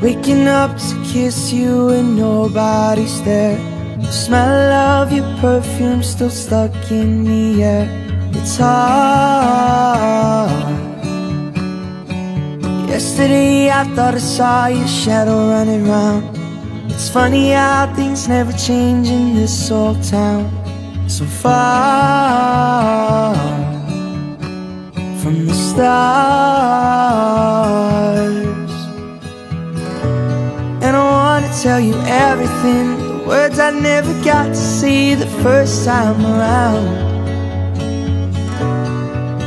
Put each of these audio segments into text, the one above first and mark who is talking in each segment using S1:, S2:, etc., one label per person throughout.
S1: Waking up to kiss you and nobody's there. The smell of your perfume still stuck in the air. It's hard. Yesterday I thought I saw your shadow running round. It's funny how things never change in this old town. So far from the stars tell you everything. The words I never got to see the first time around.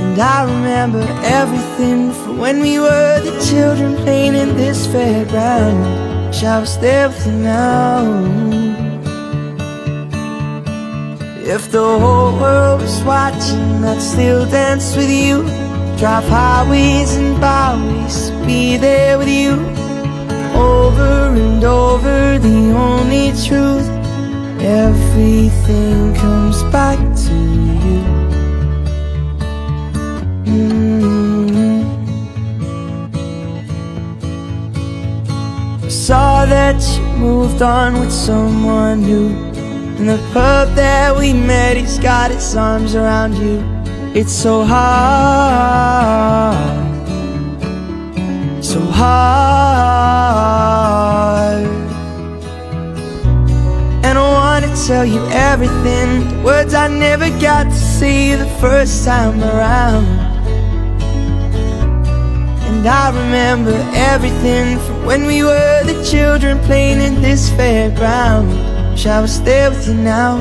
S1: And I remember everything from when we were the children playing in this fairground. Wish I was there with you now. If the whole world was watching I'd still dance with you. Drive highways and byways truth. Everything comes back to you. Mm. I saw that you moved on with someone new. And the pub that we met, he's got his arms around you. It's so hard. So hard tell you everything. The words I never got to see the first time around. And I remember everything from when we were the children playing in this fairground. Wish I was there with you now.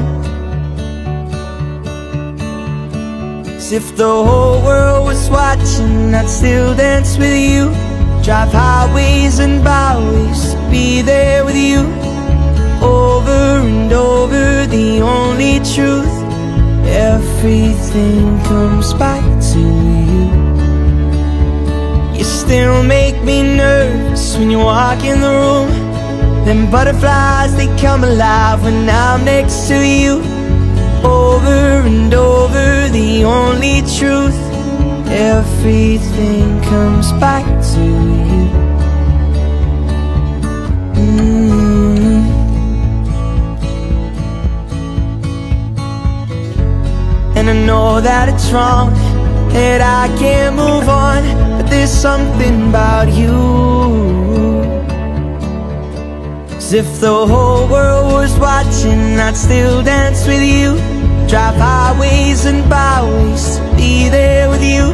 S1: As if the whole world was watching I'd still dance with you. Drive highways and byways Be there with you Everything comes back to you. You still make me nervous When you walk in the room. Them butterflies, they come alive When I'm next to you. Over and over The only truth Everything comes back to you that it's wrong That I can't move on But there's something about you. As if the whole world was watching I'd still dance with you Drive highways and byways to be there with you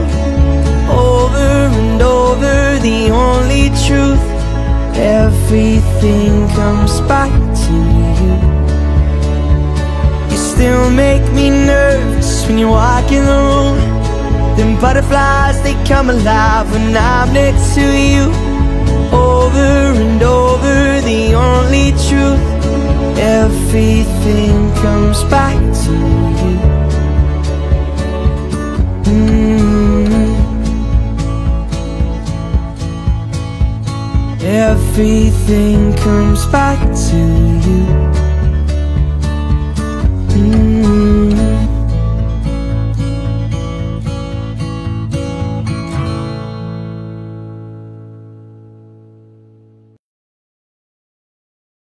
S1: Over and over the only truth Everything comes back when you walk in the room. Them butterflies, they come alive when I'm next to you. Over and over the only truth. Everything comes back to you. Mm. Everything comes back to